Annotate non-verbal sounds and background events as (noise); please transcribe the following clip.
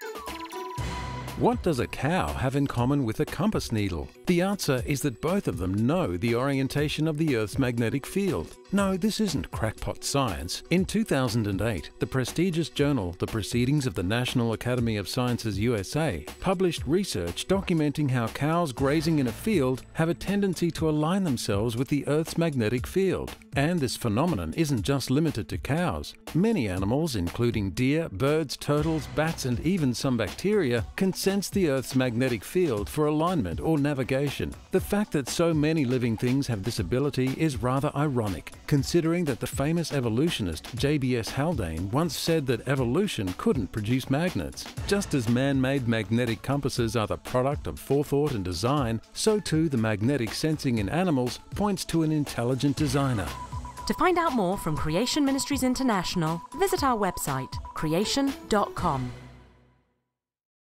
Thank (laughs) you. What does a cow have in common with a compass needle? The answer is that both of them know the orientation of the Earth's magnetic field. No, this isn't crackpot science. In 2008, the prestigious journal The Proceedings of the National Academy of Sciences USA published research documenting how cows grazing in a field have a tendency to align themselves with the Earth's magnetic field. And this phenomenon isn't just limited to cows. Many animals, including deer, birds, turtles, bats, and even some bacteria, can sense the Earth's magnetic field for alignment or navigation. The fact that so many living things have this ability is rather ironic, considering that the famous evolutionist J.B.S. Haldane once said that evolution couldn't produce magnets. Just as man-made magnetic compasses are the product of forethought and design, so too the magnetic sensing in animals points to an intelligent designer. To find out more from Creation Ministries International, visit our website, creation.com.